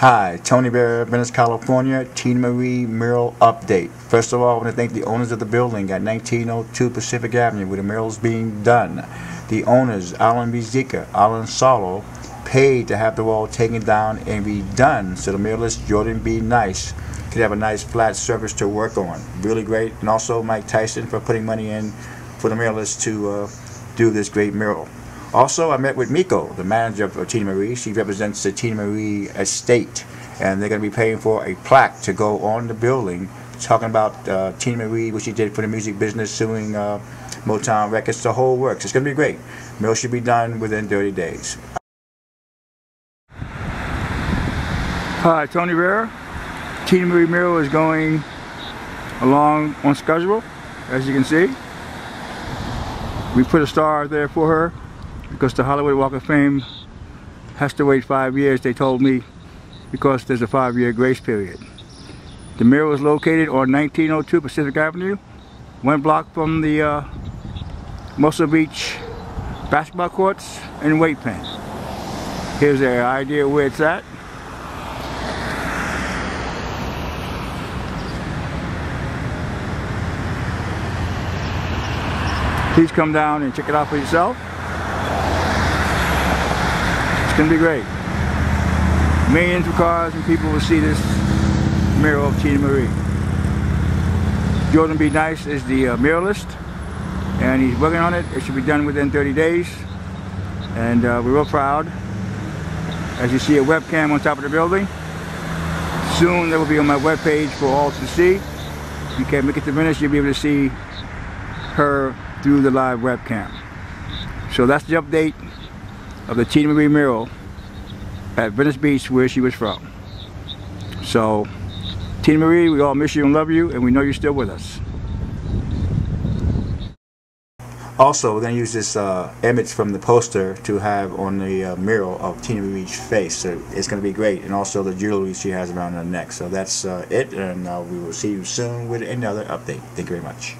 Hi, Tony Vera, Venice, California, Teena Marie mural update. First of all, I want to thank the owners of the building at 1902 Pacific Avenue where the mural is being done. The owners, Alan Bizika, Alan Solo, paid to have the wall taken down and redone so the muralist Jordan B. Nice could have a nice flat surface to work on. Really great. And also Mike Tyson for putting money in for the muralist to uh, do this great mural. Also, I met with Miko, the manager of Teena Marie. She represents the Teena Marie estate, and they're going to be paying for a plaque to go on the building talking about uh, Teena Marie, what she did for the music business, suing uh, Motown Records, the whole works. It's going to be great. Mill should be done within 30 days. Hi, Tony Vera. Teena Marie Mural is going along on schedule, as you can see. We put a star there for her because the Hollywood Walk of Fame has to wait five years, they told me, because there's a five-year grace period. The mural is located on 1902 Pacific Avenue, one block from the uh, Muscle Beach basketball courts and weight pen. Here's an idea where it's at. Please come down and check it out for yourself. It's going to be great. Millions of cars and people will see this mural of Teena Marie. Jordan B. Nice is the uh, muralist and he's working on it. It should be done within 30 days and uh, we're real proud. As you see a webcam on top of the building. Soon that will be on my webpage for all to see. You can't make it to Venice, you'll be able to see her through the live webcam. So that's the update of the Teena Marie mural at Venice Beach where she was from. So Teena Marie, we all miss you and love you and we know you're still with us. Also, we're going to use this uh, image from the poster to have on the uh, mural of Teena Marie's face. So it's going to be great. And also the jewelry she has around her neck. So that's uh, it. And uh, we will see you soon with another update. Thank you very much.